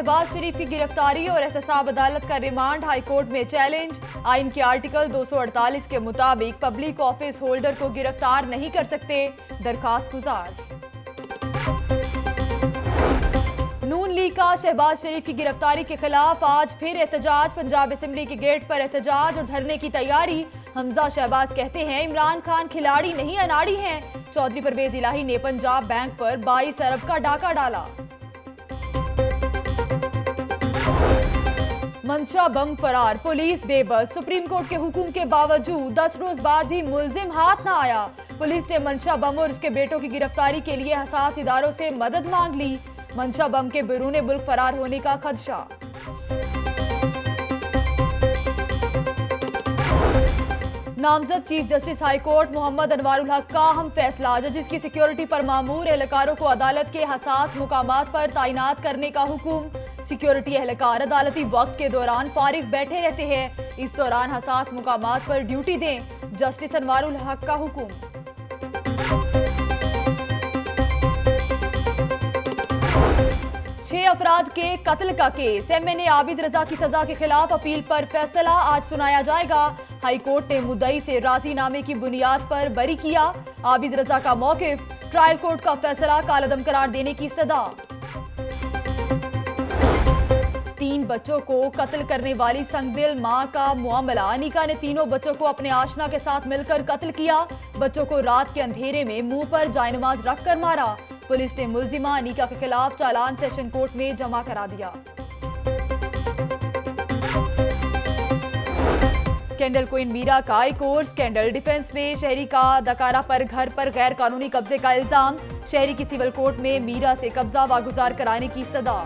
شہباز شریف کی گرفتاری اور احتساب عدالت کا ریمانڈ ہائی کورٹ میں چیلنج۔ آئین کے آرٹیکل دو سو اڑتالیس کے مطابق پبلک آفیس ہولڈر کو گرفتار نہیں کر سکتے، درخواست گزار۔ نون لی کا شہباز شریف کی گرفتاری کے خلاف آج پھر احتجاج۔ پنجاب اسمبلی کے گیٹ پر احتجاج اور دھرنے کی تیاری۔ حمزہ شہباز کہتے ہیں، عمران خان کھلاڑی نہیں، اناڑی ہیں۔ چودھری پرویز الہی نے پنجاب بینک پر بائیس ارب کا ڈاکہ ڈالا۔ منشا بم فرار۔ پولیس بے بس۔ سپریم کورٹ کے حکم کے باوجود دس روز بعد ہی ملزم ہاتھ نہ آیا۔ پولیس نے منشا بم اور اس کے بیٹوں کی گرفتاری کے لیے حساس اداروں سے مدد مانگ لی۔ منشا بم کے بیرون بلک فرار ہونے کا خدشہ۔ نامزد chief justice high court Muhammad Anwar ul Haq کا ہم فیصلہ، ججز کی سیکیورٹی پر معمور اہلکاروں کو عدالت کے حساس مقامات پر تعینات کرنے کا حکم۔ سیکیورٹی اہلکار عدالتی وقت کے دوران فارغ بیٹھے رہتے ہیں۔ اس دوران حساس مقامات پر ڈیوٹی دیں جسٹس انوار الحق کا حکم۔ چھ افراد کے قتل کا case. M N A Abid Raza کی سزا کے خلاف اپیل پر فیصلہ۔ آج سنایا جائے گا۔ ہائی کورٹ نے مدعی سے راضی نامے کی بنیاد پر بری کیا۔ عابد رضا کا موقف۔ ٹرائل کورٹ کا فیصلہ کالعدم قرار دینے کی استدا تین بچوں کو قتل کرنے والی سنگ دل ماں کا معاملہ۔ انیکہ نے تینوں بچوں کو اپنے آشنا کے ساتھ مل کر قتل کیا۔ بچوں کو رات کے اندھیرے میں منہ پر جائنماز رکھ کر مارا۔ پولیس نے ملزمہ نیکہ کے خلاف چالان سیشن کورٹ میں جمع کرا دیا۔ سکینڈل کوئن میرا کا ایک اور سکینڈل ڈیفنس میں شہری کا دکارہ پر گھر پر غیر قانونی قبضے کا الزام۔ شہری کی سیول کورٹ میں میرا سے قبضہ واگزار کرانے کی استدعا